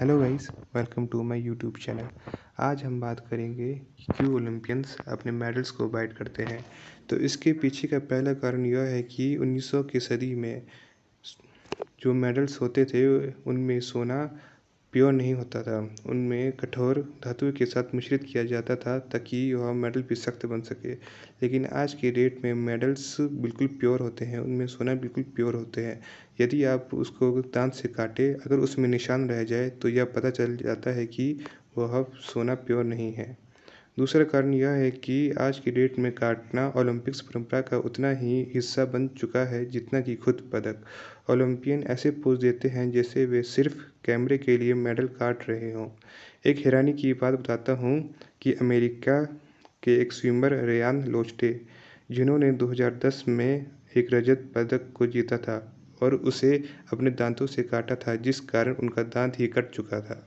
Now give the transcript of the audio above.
Hello guys welcome to my YouTube channel आज हम बात करेंगे क्यों ओलंपियंस अपने मेडल्स को बाइट करते हैं। तो इसके पीछे का पहला कारण यह है कि 1900 की सदी में जो मेडल्स होते थे, उनमें सोना प्योर नहीं होता था। उनमें कठोर धातु के साथ मिश्रित किया जाता था ताकि वह मेडल भी सख्त बन सके। लेकिन आज के डेट में मेडल्स बिल्कुल प्योर होते हैं, उनमें सोना बिल्कुल प्योर होते हैं। यदि आप उसको दांत से काटे, अगर उसमें निशान रह जाए तो यह पता चल जाता है कि वह सोना प्योर नहीं है। दूसरा कारण यह है कि आज की डेट में काटना ओलंपिक्स परंपरा का उतना ही हिस्सा बन चुका है जितना कि खुद पदक। ओलंपियन ऐसे पोज देते हैं जैसे वे सिर्फ़ कैमरे के लिए मेडल काट रहे हों। एक हैरानी की बात बताता हूँ कि अमेरिका के एक स्विमर रेयान लोस्टे जिन्होंने 2010 में एक रजत पदक को जीता था और उसे अपने दांतों से काटा था, जिस कारण उनका दांत ही कट चुका था।